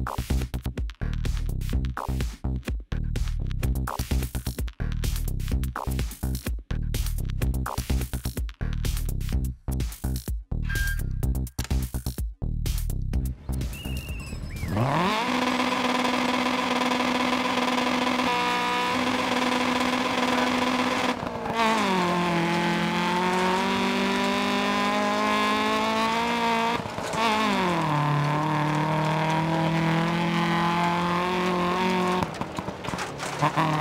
you Uh-oh.